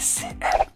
SL.